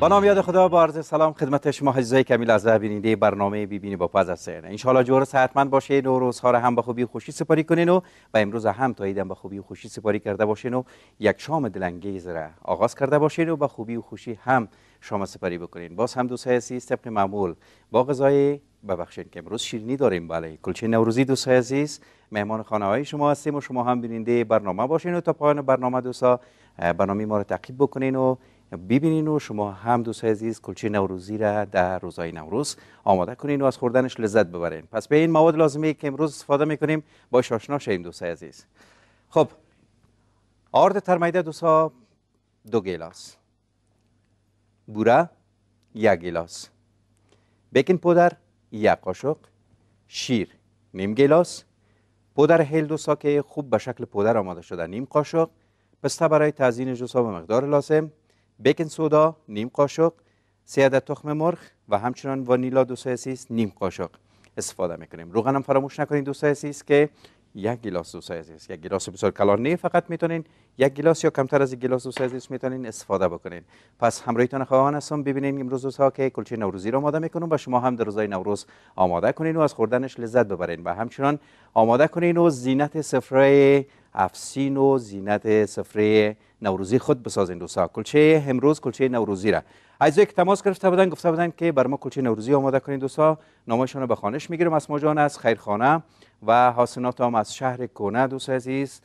با نام یاد خدا با عرض سلام خدمت شما عزیزای کمیل از بیننده برنامه بیبینی با پز هستین ان جور صحتمند باشین و روزها را هم به خوبی خوشی سپاری کنین و و امروز هم تا ایدم به خوبی و خوشی سپاری کرده باشین و یک شام دلانگیز را آغاز کرده باشین و به خوبی و خوشی هم شام سپاری بکنین. باز هم دوست عزیز طبق معمول با غذای ببخشید که امروز شیرینی داریم. بله کلچه نوروزی دوست عزیز مهمان خانه های شما هستیم و شما هم بیننده برنامه باشین و تا پایان برنامه دوستا برنامه ما رو تعقیب بکنین و ببینین و شما هم دوست عزیز کلچه نوروزی را در روزهای نوروز آماده کنین و از خوردنش لذت ببرین. پس به این مواد لازمه که امروز استفاده می‌کنیم با آشنا شیم دوست عزیز. خب آرد ترمیده دوستا دو گیلاس. بوره یک گیلاس. بیکن پودر یک قاشق. شیر نیم گیلاس. پودر هیل دوستا که خوب به شکل پودر آماده شده نیم قاشق. پسته برای تزیین دوستا به مقدار لازم. baking soda نیم قاشق عدد تخم مرغ و همچنان وانیلا دوستا نیم قاشق استفاده می‌کنیم. روغنم فراموش نکنید دوستا که یک گلاس دوست عزیز یک گلاس بسیار کلان نه فقط می‌تونین یک گلاس یا کمتر از یک گلاس دوست عزیز می‌تونین استفاده بکنین. پس همراهیتان خواهان هستم ببینین امروز روزها که کلچه نوروزی رو آماده می‌کنم و شما هم در روزهای نوروز آماده کنین و از خوردنش لذت ببرین و همچنان آماده کنین و زینت سفره افسین و زینت سفره نوروزی خود بسازین دوستا کلچه امروز کلچه نوروزی را. از یک تماس گرفته بودن گفته بودن که بر ما کلچه نوروزی آماده کنین دوستا نامشون رو به خانش می‌گیرم. از ماجان از خیرخانه و حاسنات هم از شهر کونه دوست عزیز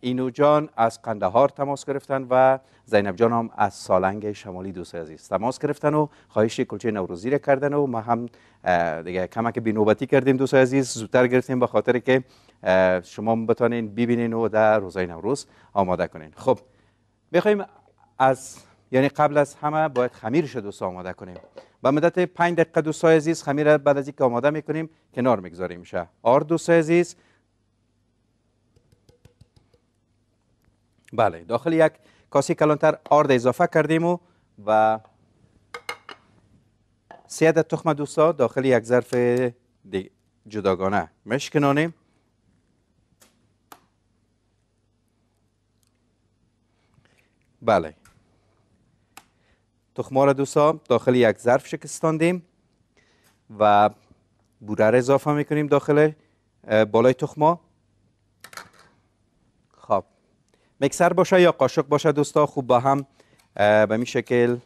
اینو جان از قندهار تماس گرفتن و زینب جان هم از سالنگ شمالی. دوست عزیز تماس گرفتن و خواهش کلچه نوروزی را کردن و ما هم دیگه کمک بینوبتی کردیم. دوست عزیز زودتر گرفتیم به خاطر که شما بتانین ببینین و در روزای نوروز آماده کنین. خب بخوایم از یعنی قبل از همه باید خمیرش دوست آماده کنیم. با مدت 5 دقیقه دوستای عزیز خمیر بعد از اینکه آماده می‌کنیم کنار می‌گذاریم. میشه آر دوستای عزیز. بله داخل یک کاسه کلانتر آرد اضافه کردیم و و سه عدد تخم دوستا داخل یک ظرف جداگانه مشکنانیم. بله. تخما را دوستا داخل یک ظرف شکستاندیم و بوره را اضافه می‌کنیم داخل بالای تخما. خب. مکسر باشه یا قاشق باشه دوستا خوب با هم به این شکل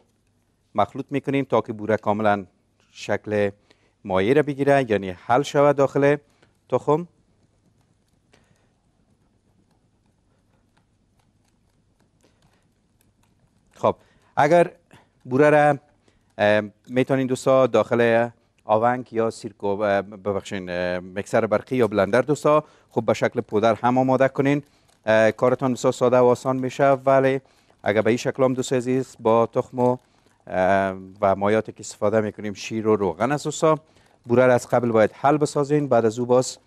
مخلوط می‌کنیم تا که بوره کاملا شکل مایه را بگیره یعنی حل شود داخل تخم. خب اگر بوره را می‌تونین دوستا داخل آونک یا سیرکو ببخشین مکسر برقی یا بلندر دوستا خوب به شکل پودر هم آماده کنین. کارتان بسیار ساده و آسان میشه ولی اگر به این شکل هم دوست عزیز با تخم و, و مایاتی که استفاده می‌کنیم شیر و روغن از دوستا. بوره را از قبل باید حل بسازین بعد از او باز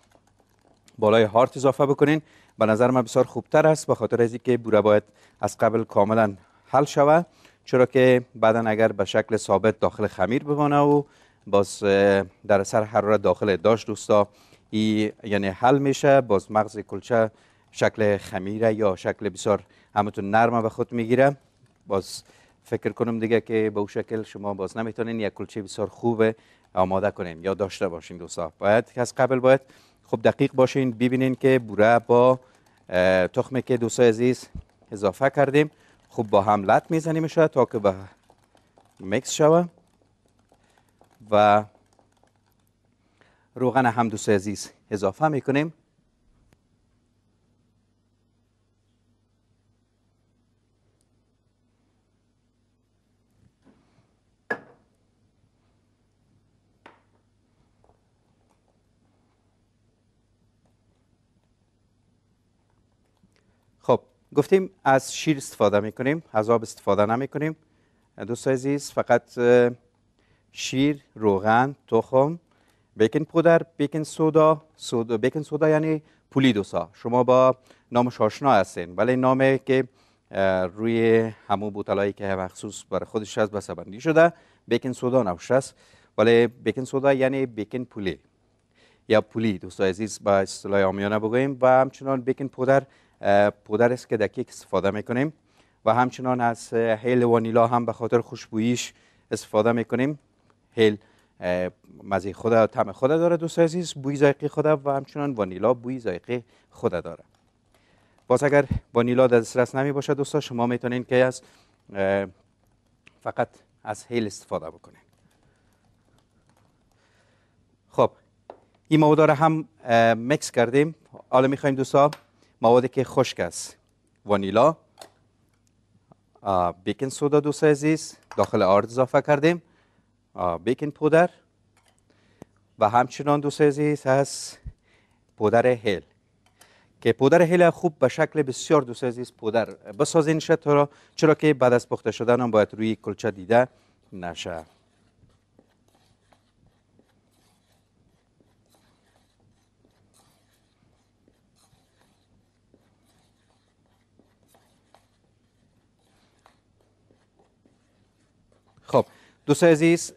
بالای هارت اضافه بکنین. به نظر من بسیار خوبتر است به خاطر از اینکه بوره باید از قبل کاملا حل شود چرا که بعدا اگر به شکل ثابت داخل خمیر بمانه و باز در سر حرارت داخل داشت دوستا ای یعنی حل میشه باز مغز کلچه شکل خمیره یا شکل بسیار همتون نرمه به خود می‌گیره. باز فکر کنم دیگه که به او شکل شما باز نمی‌تونین یک کلچه بسیار خوب آماده کنین یا داشته باشین دوستا. باید از قبل باید خب دقیق باشین ببینین که بوره با تخمه که دوستا عزیز اضافه کردیم. خوب با هم لط می‌زنیم شاید تا که به میکس شوه. و روغن هم دوست عزیز اضافه می‌کنیم. گفتیم از شیر استفاده می‌کنیم از آب استفاده نمی کنیم دوست عزیز فقط شیر روغن تخم بیکن پودر بیکن سودا سودا بیکن سودا یعنی پولی دوسا شما با نامش آشنا هستین ولی نامی که روی همون بوتلایی که مخصوص برای خودش از بسته شده بیکن سودا نوشته است. ولی بیکن سودا یعنی بیکن پولی یا پولی. دوست عزیز با اصطلاح آمیانه بگوییم. و همچنان بیکن پودر پودر است که دقیق استفاده می‌کنیم. و همچنان از هیل وانیلا هم به خاطر خوشبوییش استفاده می‌کنیم. هیل مزه خود طعم خود داره دوست عزیز بوی ذائقه خود و همچنان وانیلا بوی ذائقه خود داره. باز اگر وانیلا در دسترس نمی باشه دوستا شما می‌تونین که از فقط از هیل استفاده بکنین. خب این مواد را هم مکس کردیم. حالا می‌خوایم دوستا موادی که خشک است. وانیلا بیکن سودا دوست عزیز داخل آرد اضافه کردیم. بیکن پودر. و همچنان دوست عزیز هست پودر هیل. که پودر هیل خوب به شکل بسیار دوست عزیز پودر بسازین شد چرا که بعد از پخته شدن هم باید روی کلچه دیده نشه. خب دوست عزیز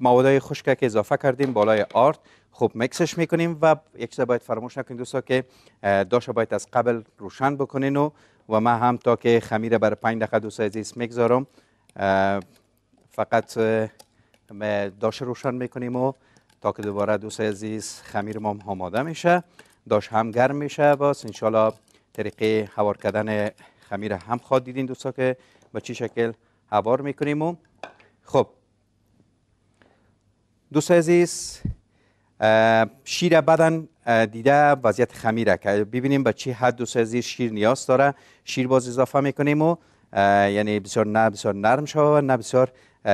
مواد خشک که اضافه کردیم بالای آرد. خب مکسش می‌کنیم و یک چیز باید فراموش نکنید دوستا که داشته باید از قبل روشن بکنین و و من هم تا که خمیر بر 5 دقیقه دوست عزیز می‌گذارم فقط داش روشن می‌کنیم و تا که دوباره دوست عزیز خمیر ما آماده میشه داش هم گرم میشه. باز انشالله طریقه حوار کردن خمیر هم خواد دیدین دوستا که به چی شکل حوار می‌کنیم و خب. دوست عزیز شیر بدن دیده وضعیت خمیره. که ببینیم به چی حد دوست عزیز شیر نیاز داره. شیر باز اضافه می‌کنیم و یعنی بسیار نه بسیار نرم شود نه بسیار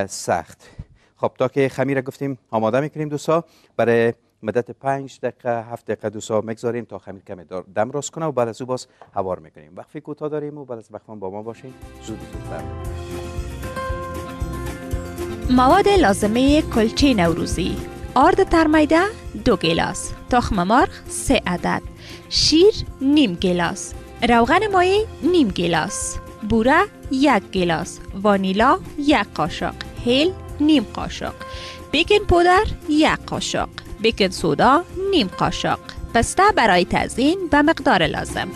سخت. خب تا که خمیر گفتیم آماده می‌کنیم دوستا. برای مدت پنج دقیقه هفت دقیقه دوستا مگذاریم تا خمیر کمی دم راست کنه و بعد از او باز هوار می‌کنیم. وقفی کوتاه داریم و بعد از وقت با ما باشین. زود زود مواد لازمه کلچه نوروزی. آرد ترمیده دو گلاس. تخم مرغ سه عدد. شیر نیم گلاس. روغن مایع نیم گلاس. بوره یک گلاس. وانیلا یک قاشق. هیل نیم قاشق. بیکن پودر یک قاشق. بیکن سودا نیم قاشق. پسته برای تزیین به مقدار لازم.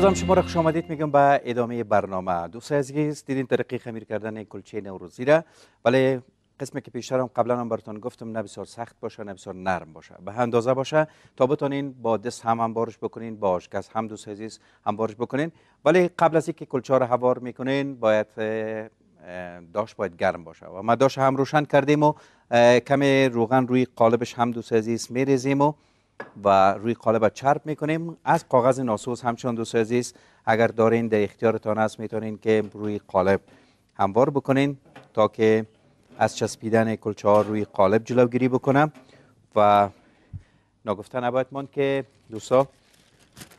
بازم شما را خوش آمدید میگم به ادامه برنامه. دوست عزیز دیدین طریقه خمیر کردن کلچه نوروزی را؟ ولی قسمی که پیشتر هم قبلا هم براتون گفتم نه بسیار سخت باشه نه بسیار نرم باشه. به اندازه باشه تا بتونین با دست هم انبارش بکنین با آشکس هم دوست عزیز انبارش بکنین. ولی قبل از اینکه کلچه را هوار می‌کنین باید داش باید گرم باشه. و ما داش هم روشن کردیم و کم روغن روی قالبش هم دوست عزیز میریزیم و و روی قالب چرب می‌کنیم. از کاغذ ناسوس همچون دوست عزیز اگر دارین در اختیارتان است می‌تونین که روی قالب هموار بکنین تا که از چسبیدن کلچه ها روی قالب جلوگیری بکنم. و نگفته نباید من که دوستا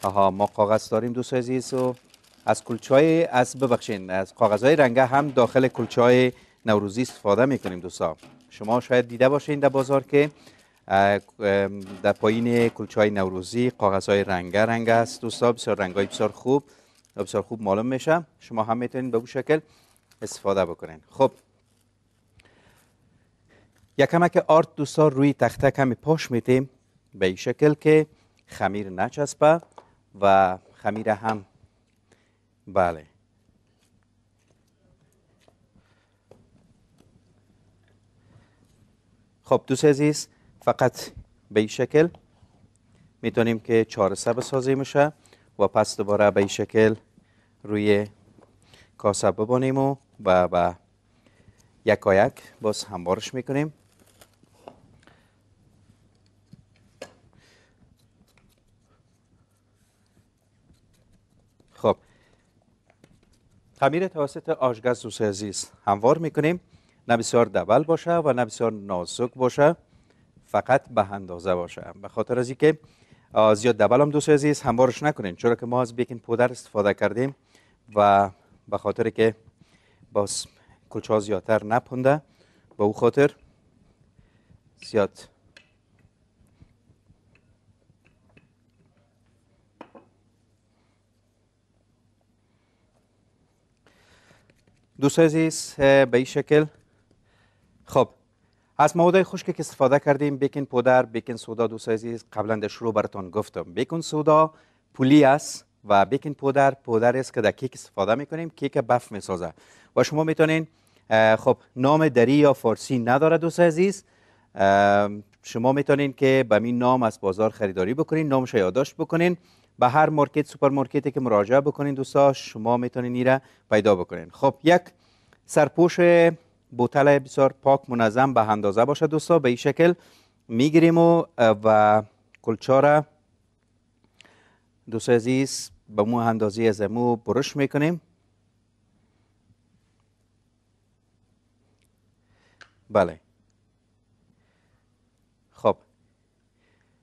آها ما کاغذ داریم دوست عزیز و از کلچه های از ببخشین از کاغذ های رنگه هم داخل کلچه های نوروزی استفاده می‌کنیم دوستا. شما شاید دیده باشین در بازار که در پایین کلچه های نوروزی کاغذ های رنگ رنگ است دوستا بسیار رنگ های بسیار خوب. بسیار خوب معلوم میشه شما هم می‌تونید به اون شکل استفاده بکنین. خب. یکمک آرت دوستا روی تخته کمی پاش میتیم به این شکل که خمیر نچسبه و خمیر هم بله. خب دوست عزیز فقط به این شکل می‌تونیم که چارسه میشه. و پس دوباره به شکل روی کاسه ببانیم و و یک باز هموارش می‌کنیم. خب. خمیر توسط آشگز دوست عزیز هموار می‌کنیم. نه بسیار دبل باشه و نه بسیار نازک باشه. فقط به اندازه باشه. به خاطر از اینکه زیاد دبل هم دوست عزیز هموارش نکنین. چرا که ما از بیکن پودر استفاده کردیم و به خاطر که باز کلچه زیادتر نپونده به او خاطر زیاد. دوست عزیز به این شکل. خب از مواد خشکی که استفاده کردیم baking powder baking soda دوست عزیز قبلا در شروع براتون گفتم. baking soda پولی است و baking powder پودر است که در کیک استفاده می‌کنیم. کیک پف می‌سازه. و شما می‌تونین خب نام دری یا فارسی نداره دوست عزیز شما می‌تونین که به این نام از بازار خریداری بکنین نامش یادداشت بکنین. به هر مارکت سوپرمارکتی که مراجعه بکنین دوستا شما می‌تونین ایره پیدا بکنین. خب یک سرپوش بوتل بسیار پاک منظم به اندازه باشه دوستا. به این شکل می‌گیریم و و کلچه دوست عزیز به مو اندازی از مو برش می‌کنیم. بله. خب.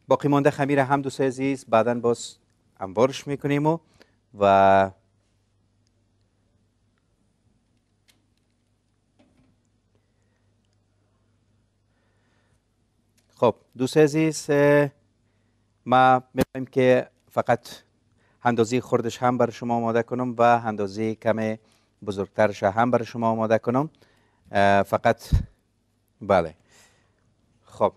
باقی مانده خمیر هم دوست عزیز بعدا باز انبارش می‌کنیم و و خب دوست عزیز ما می‌خوایم که فقط اندازه خوردش هم برای شما آماده کنم و اندازه کم بزرگترش هم برای شما آماده کنم. فقط بله. خب.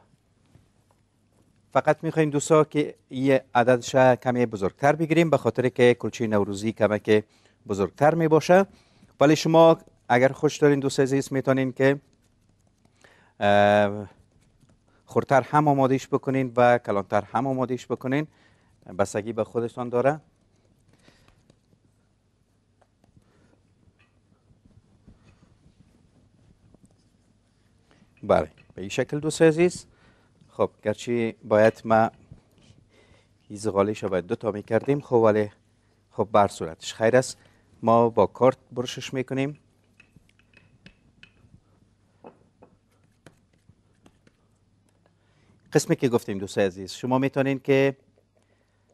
فقط می‌خوایم دوستا که یه عددش کمی بزرگتر بگیریم به خاطر که کلچه نوروزی کمک بزرگتر می باشه ولی شما اگر خوش دارین دوست عزیز می‌تونین که خورتر هم آمادهش بکنین و کلانتر هم آمادهش بکنین. بسگی به خودتان داره. بله به این شکل دوست عزیز. خب گرچه باید ما ایزغالیش باید دو تا می‌کردیم خب ولی خب بر صورتش خیر است. ما با کارت برشش می‌کنیم. قسمی که گفتیم دوست عزیز شما می‌تونین که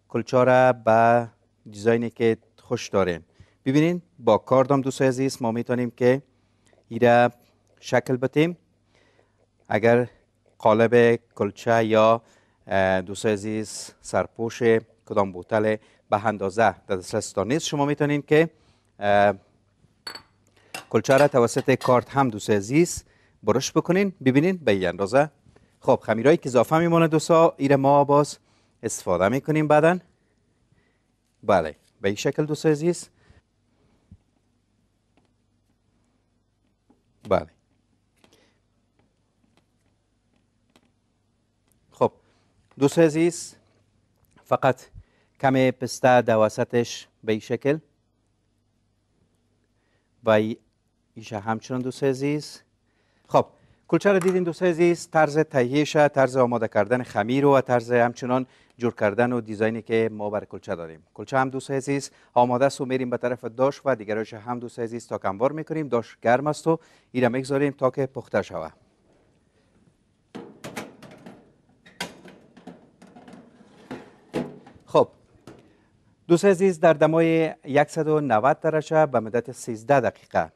کلچه را به دیزاینی که خوش دارین ببینین با کاردام دوست عزیز ما می‌تونیم که ایره شکل بتیم اگر قالب کلچه یا دوست عزیز سرپوش کدام بوتل به اندازه در دسترس نیست شما می‌تونین که کلچه را توسط کارت هم دوست عزیز برش بکنین ببینین به این اندازه خب خمیرهایی که اضافه میمونه دوستا ایر ما باز استفاده می‌کنیم بعدا بله به این شکل دوست عزیز بله. خب دوست عزیز فقط کمی پسته در وسطش به این شکل. و ایشه همچنان دوست عزیز خب کلچه رو دیدین دوست عزیز؟ طرز تهیهش طرز آماده کردن خمیر و طرز همچنان جور کردن و دیزاینی که ما بر کلچه داریم. کلچه هم دوست عزیز آماده است و میریم به طرف داش و دیگرش هم دوست عزیز تا کنوار می‌کنیم. داش گرم است و ایره می‌گذاریم تا که پخته شود. خب دوست عزیز در دمای 190 درجه به مدت 13 دقیقه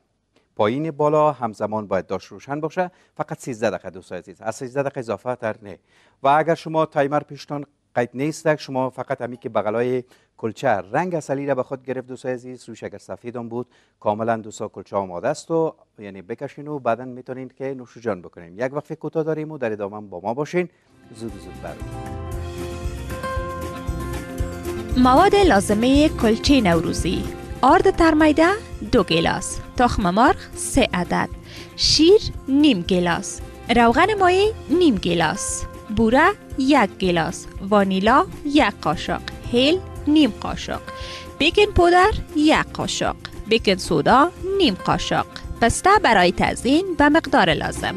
پایین بالا همزمان باید داشت روشن باشه. فقط 13 دقیقه دوست عزیز از 13 دقیقه اضافه تر نه. و اگر شما تایمر پیشتان قید نیست شما فقط همی که بغلای کلچه رنگ اصلی را به خود گرفت دوست عزیز روش اگر سفید بود کاملا دوستا کلچه آماده است و یعنی بکشین و بعدا می‌تونین که نوش جان بکنین. یک وقت کوتاه داریم و در ادامه با ما باشین. زود زود برید مواد لازمه کلچه نوروزی. آرد ترمیده دو گلاس. تخم مرغ سه عدد. شیر نیم گلاس. روغن مایع نیم گلاس. بوره یک گلاس. وانیلا یک قاشق. هیل نیم قاشق. بیکن پودر یک قاشق. بیکن سودا نیم قاشق. پسته برای تزیین به مقدار لازم.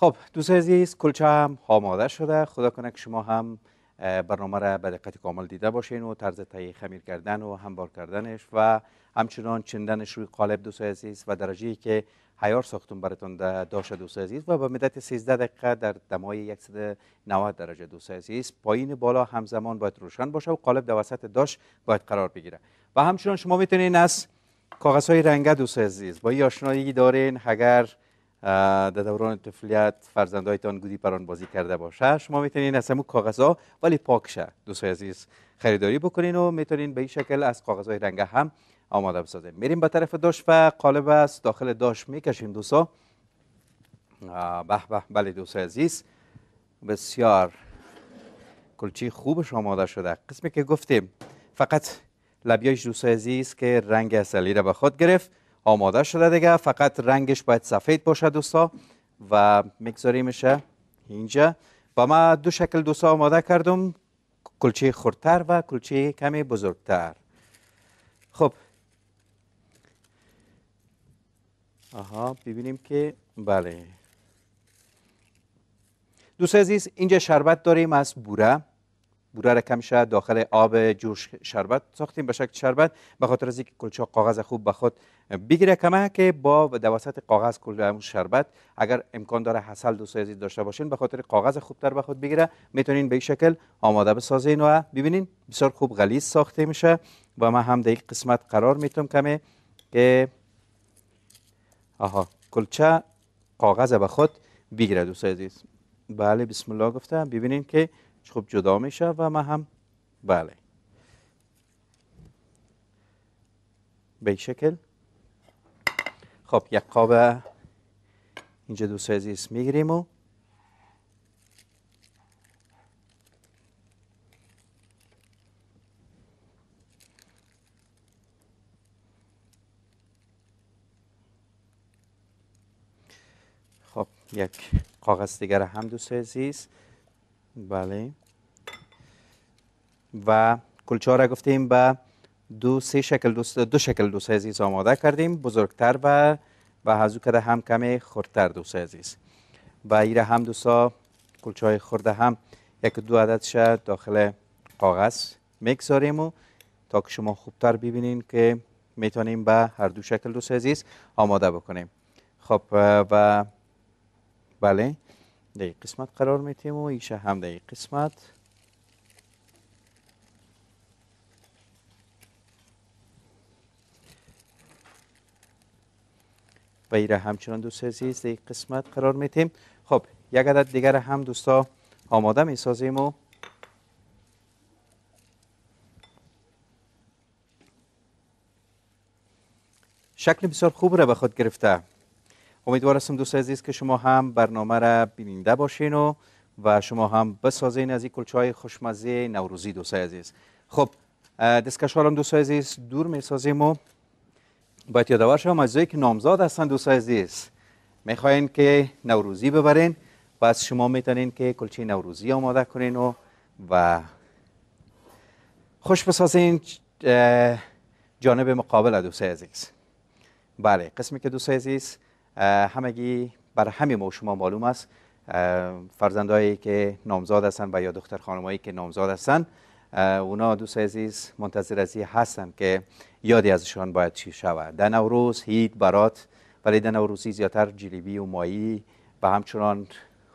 خب دوست عزیز کلچه هم آماده شده. خدا کنه که شما هم برنامه را به دقت کامل دیده باشین و طرز تهیه خمیر کردن و همبار کردنش و همچنان چندنش روی قالب دوست عزیز و درجه که حیار ساختون براتون داشته دوست عزیز. و به مدت 13 دقیقه در دمای 190 درجه دوست عزیز. پایین بالا همزمان باید روشن باشه و قالب در وسط داش باید قرار بگیره. و همچنان شما می‌تونین از کاغذ های رنگه دوست عزیز با آشنایی دارین. اگر در دوران طفولیت فرزندایتان گودی پران بازی کرده باشه شما می‌تونین از همون کاغذ ولی پاک شه. دوستای عزیز خریداری بکنین و می‌تونین به این شکل از کاغذ های رنگ هم آماده بسازیم میریم به طرف داش و قالب است. داخل داش می‌کشیم دوستا. به به. بله دوستای عزیز بسیار کلچی خوبش آماده شده. قسمی که گفتیم فقط لبیایش دوستای عزیز که رنگ اصلی را به خود گرفت. آماده شده دیگه. فقط رنگش باید سفید باشه دوستا. و میگذاریمش اینجا. با ما دو شکل دوستا آماده کردم. کلچه خورتر و کلچه کمی بزرگتر. خب. آها ببینیم که بله. دوست عزیز اینجا شربت داریم از بوره. بوره را کمشه داخل آب جوش شربت. ساختیم به شکل شربت. به خاطر از اینکه کلچه کاغذ خوب به خود بگیره کمه که با دواسط کاغذ کل شربت اگر امکان داره حاصل دوست عزیز داشته باشین به خاطر کاغذ خوبتر به خود بگیره. می‌تونین به این شکل آماده بسازین و ببینین بسیار خوب غلیظ ساخته میشه و ما هم در قسمت قرار می‌تونم کمه که آها کلچه کاغذ به خود بگیره دوست عزیز بله بسم الله گفتم. ببینین که خوب جدا میشه و ما هم بله. به شکل. خب یک قاب اینجا دوست عزیز می‌گیریم و خب یک کاغذ دیگر هم دوست عزیز بله. و کلچه را گفتیم به دو سه شکل دوست دو شکل دوست عزیز آماده کردیم بزرگتر و و هزو کده هم کمی خردتر دوست عزیز. و ایره هم دوستا کلچه های خورده هم یک دو عدد شد داخل کاغذ می‌گذاریم و تا که شما خوبتر ببینین که می‌تونیم به هر دو شکل دوست عزیز آماده بکنیم. خب و بله. در قسمت قرار میتیم و ایشه هم در قسمت. و ایره همچنان دوست عزیز در قسمت قرار میتیم خب یک عدد دیگر هم دوستا آماده می‌سازیم و شکل بسیار خوب را به خود گرفته. امیدوار هستم دوست عزیز که شما هم برنامه را بیننده باشین و و شما هم بسازین از این کلچه های خوشمزه نوروزی دوست عزیز. خب دستکش هم دوست عزیز دور می سازیم و باید یادآور شما از که نامزاد هستن دوست عزیز. می‌خواین که نوروزی ببرین و از شما می‌تونین که کلچه نوروزی آماده کنین و و خوش بسازین جانب مقابل دوست عزیز. بله قسمی که دوست عزیز همگی بر همه ما شما معلوم است. فرزندایی که نامزاد هستند و یا دختر خانمایی که نامزاد هستند اونا دوست عزیز منتظر از هستند که یادی ازشان باید چی شود. در نوروز هید برات ولی در نوروزی زیادتر جلیبی و مایی و همچنان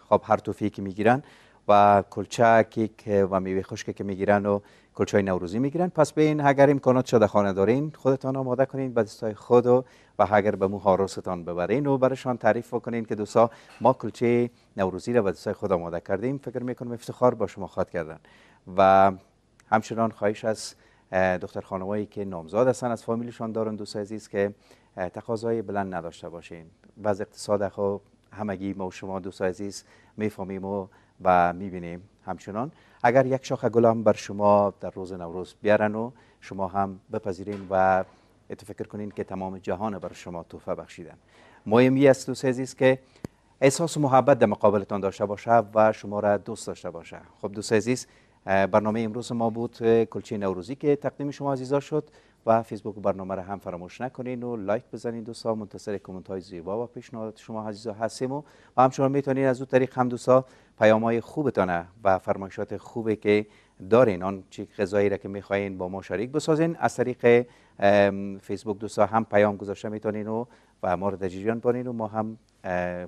خب هر توفی که می‌گیرن و کلچه کیک و میوه خشک که می‌گیرن و کلچه نوروزی می‌گیرن. پس به این اگر امکانات شده خانه دارین خودتان آماده کنین به دستای خود و و اگر به مو هاروستان ببرین و برشان تعریف کنین که دوستا ما کلچه نوروزی را به دستای خود آماده کردیم. فکر می‌کنم افتخار با شما خواهد کردن. و همچنان خواهش از دختر خانمایی که نامزاد هستن از فامیلشان دارن دوست عزیز که تقاضای بلند نداشته باشین. وضع اقتصاد خو همگی ما و شما دوست عزیز می‌فهمیم و و می‌بینیم. همچنان. اگر یک شاخه گلم بر شما در روز نوروز بیارن و شما هم بپذیرین و فکر کنین که تمام جهان بر شما توفه بخشیدن. مهمی است دوست عزیز که احساس محبت در مقابلتان داشته باشه و شما را دوست داشته باشه. خب دوست عزیز برنامه امروز ما بود کلچه نوروزی که تقدیم شما عزیزا شد. و فیسبوک برنامه را هم فراموش نکنین و لایک بزنین دوستا منتظر کامنت های زیبا و پیشنهادات شما عزیزا هستیم و, و همچنان می‌تونین از اون طریق هم دوستا پیام های خوبتانه و فرمایشات خوبی که دارین آن چی غذایی را که می‌خواین با ما شریک بسازین از طریق فیسبوک دوستا هم پیام گذاشته می‌تونین و و ما رو در جریان و ما هم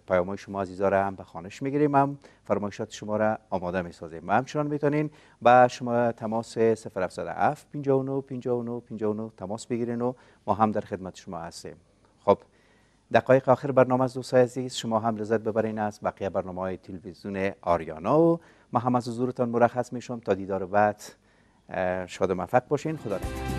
پیام های شما عزیزا را هم به خانش می‌گیریم. هم فرمایشات شما را آماده می‌سازیم. و همچنان می‌تونین با شما تماس 0707 59 59 59 تماس بگیرین و ما هم در خدمت شما هستیم. خب دقایق آخر برنامه از دوستای عزیز شما هم لذت ببرین از بقیه برنامه های تلویزیون آریانا و ما هم از حضورتان مرخص میشم. تا دیدار بعد شاد و موفق باشین. خدا نگهدار.